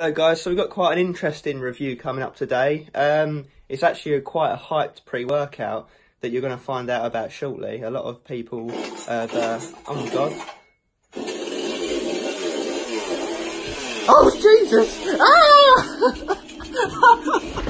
Hello guys, so we've got quite an interesting review coming up today. Um, it's actually a, quite a hyped pre-workout that you're going to find out about shortly. A lot of people, uh, oh my god. Oh Jesus! Ah!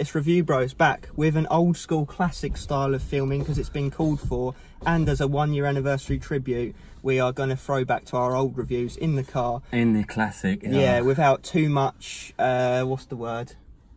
It's Review Bros back with an old school classic style of filming because it's been called for and as a one year anniversary tribute we are going to throw back to our old reviews in the car. In the classic. Yeah, yeah without too much, uh, what's the word?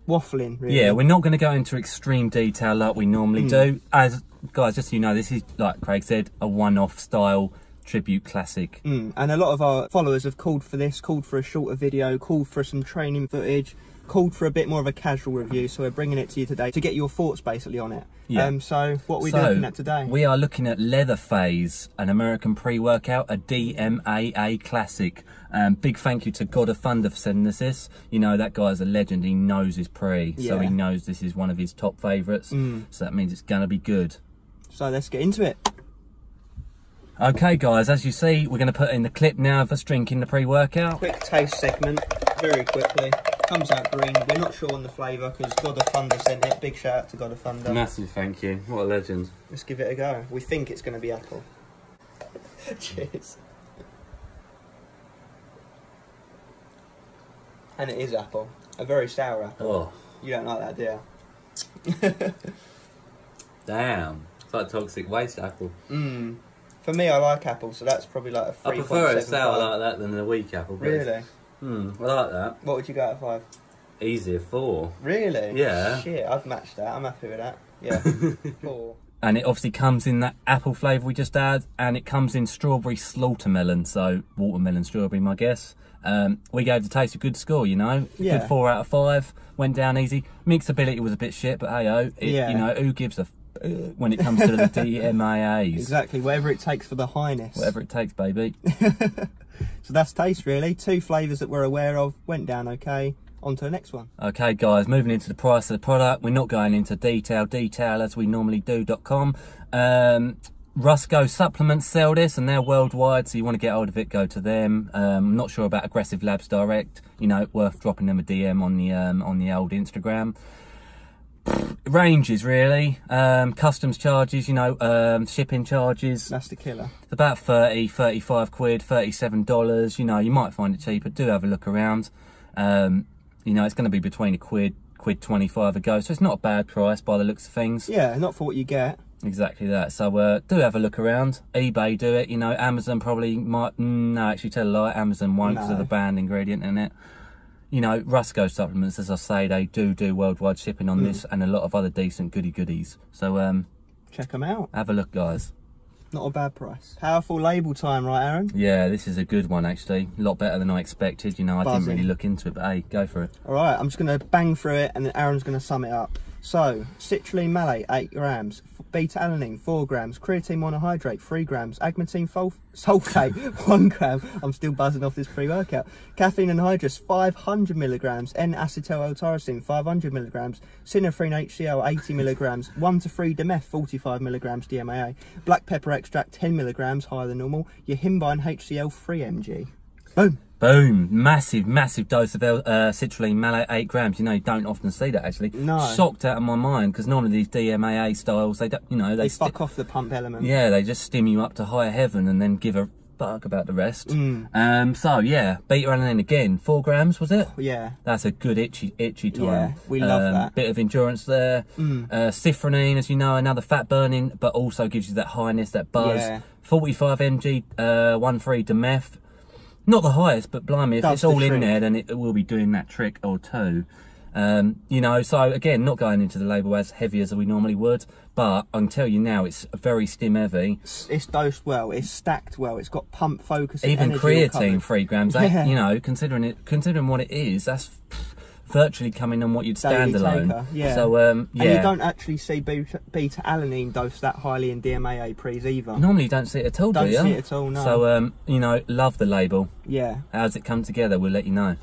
Waffling, really. Yeah, we're not going to go into extreme detail like we normally mm. do. As guys, just so you know, this is, like Craig said, a one off style tribute classic. Mm. And a lot of our followers have called for this, called for a shorter video, called for some training footage called for a bit more of a casual review, so we're bringing it to you today to get your thoughts basically on it. Yeah. Um, so what are we so, looking at today? We are looking at Leatherfaze, an American pre-workout, a DMAA classic. Um, big thank you to God of Thunder for sending us this. You know, that guy's a legend. He knows his pre, yeah. so he knows this is one of his top favourites. Mm. So that means it's going to be good. So let's get into it. Okay, guys, as you see, we're going to put in the clip now of us drinking the pre-workout. Quick taste segment, very quickly comes out green. We're not sure on the flavour because God of Thunder sent it. Big shout out to God of Thunder. Massive thank you. What a legend. Let's give it a go. We think it's going to be apple. Cheers. And it is apple. A very sour apple. Oh. You don't like that, do you? Damn. It's like toxic waste apple. Mmm. For me, I like apple, so that's probably like a 3. I prefer a sour like that than a weak apple. Really? Hmm, I like that. What would you go out of five? Easier four. Really? Yeah. Shit, I'd match that. I'm happy with that. Yeah, four. And it obviously comes in that apple flavour we just had, and it comes in strawberry slaughtermelon, so watermelon strawberry, my guess. Um, we gave the taste a good score, you know. Yeah. Good four out of five. Went down easy. Mixability was a bit shit, but hey, oh, yeah. you know, who gives a when it comes to the DMAAs? Exactly. Whatever it takes for the highness. Whatever it takes, baby. So that's taste really. Two flavours that we're aware of, went down okay. On to the next one. Okay guys, moving into the price of the product. We're not going into detail, detail as we normally do.com. Um, Rusco supplements sell this and they're worldwide, so you want to get hold of it, go to them. Um, I'm not sure about Aggressive Labz Direct. You know, worth dropping them a DM on the um, on the old Instagram ranges really. Um, customs charges you know um, shipping charges. That's the killer. It's about 30 35 quid 37 dollars. You know you might find it cheaper. Do have a look around. Um, you know it's going to be between a quid quid 25 a go. So it's not a bad price by the looks of things. Yeah not for what you get. Exactly that. So uh, do have a look around. ebay do it. You know amazon probably might mm, no actually tell a lie. Amazon won't because no. of the banned ingredient in it you know, Rusco supplements, as I say, they do do worldwide shipping on mm. this and a lot of other decent goody goodies. So, um, check them out. Have a look, guys. Not a bad price. Powerful label time, right, Aaron? Yeah, this is a good one, actually. A lot better than I expected. You know, I didn't really look into it, but hey, go for it. All right, I'm just going to bang through it and then Aaron's going to sum it up. So, citrulline malate, 8 grams. Beta-alanine, 4 grams. Creatine monohydrate, 3 grams. Agmatine sulfate, 1 gram. I'm still buzzing off this pre-workout. Caffeine anhydrous, 500 milligrams. N-acetyl L-tyrosine, 500 milligrams. Synephrine HCl, 80 milligrams. 1 to 3 DMF, 45 milligrams DMAA. Black pepper extract, 10 milligrams, higher than normal. Yohimbine HCl, 3 mg. Boom. Boom! Massive, massive dose of uh, citrulline malate, eight grams. You know, you don't often see that actually. No. Shocked out of my mind because normally these DMAA styles, they don't, you know, they, they fuck off the pump element. Yeah, they just stim you up to higher heaven and then give a fuck about the rest. Mm. Um, so yeah, beta alanine again, four grams was it? Yeah. That's a good itchy, itchy time. Yeah, we love um, that. Bit of endurance there. Mm. Uh, Synephrine, as you know, another fat burning, but also gives you that highness, that buzz. Yeah. 45 mg, uh, 1-3 DMF not the highest, but blimey, if it's all in there, then it will be doing that trick or two. Um, you know, so again, not going into the label as heavy as we normally would, but I can tell you now, it's very stim heavy. It's, it's dosed well, it's stacked well, it's got pump focus. Even creatine, three grams. That. You know, considering it, considering what it is, that's virtually coming on what you'd stand alone. Yeah. So um, yeah. And you don't actually see beta, beta alanine dosed that highly in DMAA pre's either. Normally you don't see it at all, don't do you? see it at all, no. So um, you know, love the label. Yeah. How's it come together? We'll let you know.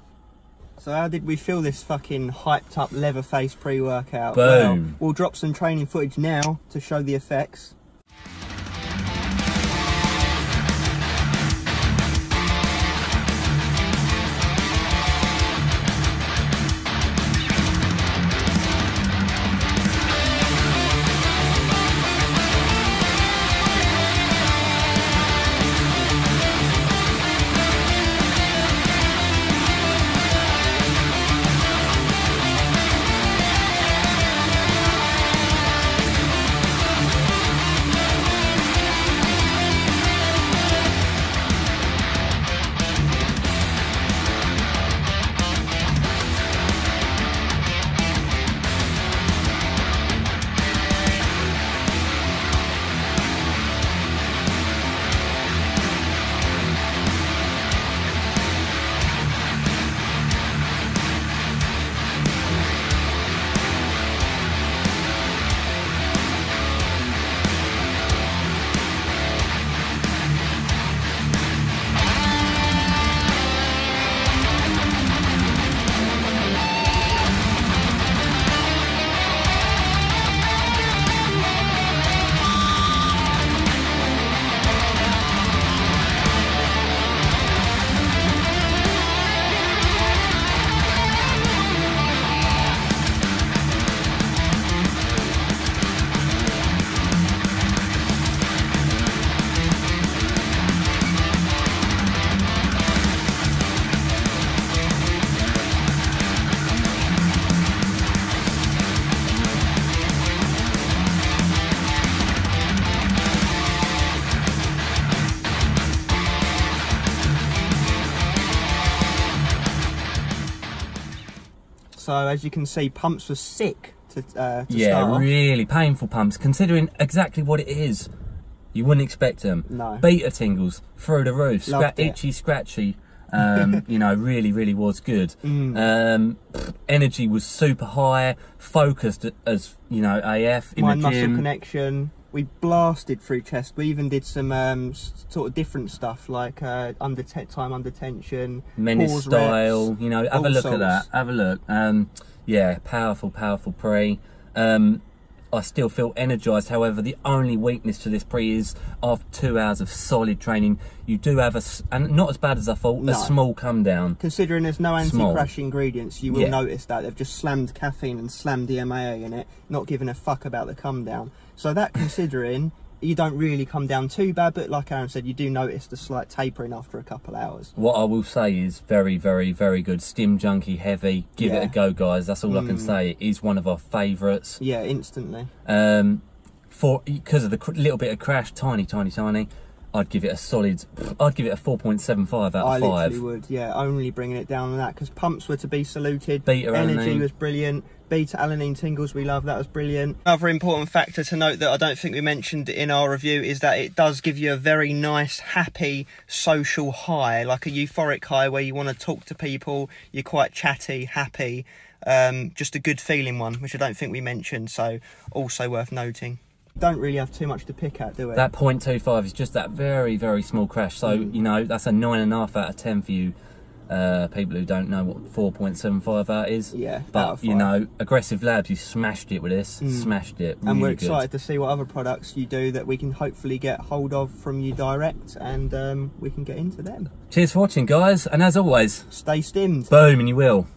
So how did we feel this fucking hyped up Leatherfaze pre-workout? Boom. Well, we'll drop some training footage now to show the effects. So as you can see, pumps were sick to, uh, to yeah, start. really painful pumps. Considering exactly what it is, you wouldn't expect them. No. Beta tingles through the roof, Scra it. itchy, scratchy. Um, you know, really, really was good. Mm. Um, energy was super high, focused as you know, AF in Mind the muscle connection. We blasted through chest. We even did some um, sort of different stuff like uh, under time under tension, Menace style. reps, you know, have a look sorts. at that. Have a look. Um, yeah, powerful, powerful pre. Um, I still feel energized. However, the only weakness to this pre is after two hours of solid training, you do have a, and not as bad as I thought, No. a small come down. Considering there's no anti-crash ingredients, you will Yeah. notice that they've just slammed caffeine and slammed DMAA in it, not giving a fuck about the come down. So that considering, you don't really come down too bad, but like Aaron said, you do notice the slight tapering after a couple hours. What I will say is very, very, very good. Stim junkie heavy. Give it a go, guys. That's all I can Mm. say. It is one of our favourites. Yeah, instantly. Um, for because of the cr- little bit of crash, tiny, tiny, tiny. I'd give it a solid. I'd give it a four point seven five out I of literally five. would, yeah, only bringing it down on that because pumps were to be saluted. Beta Energy alanine. was brilliant. Beta alanine tingles we love, that was brilliant. Another important factor to note that I don't think we mentioned in our review is that it does give you a very nice, happy, social high, like a euphoric high where you want to talk to people, you're quite chatty, happy, um, just a good feeling one, which I don't think we mentioned, so also worth noting. Don't really have too much to pick at, do we? That 0.25 is just that very, very small crash. So, Mm. you know, that's a 9.5 out of 10 for you uh, people who don't know what 4.75 out is. Yeah, But, you know, Aggressive Labz, you smashed it with this. Mm. Smashed it. and we're really good. excited to see what other products you do that we can hopefully get hold of from you direct and um, we can get into them. Cheers for watching, guys. And as always, Stay stimmed. boom, and you will.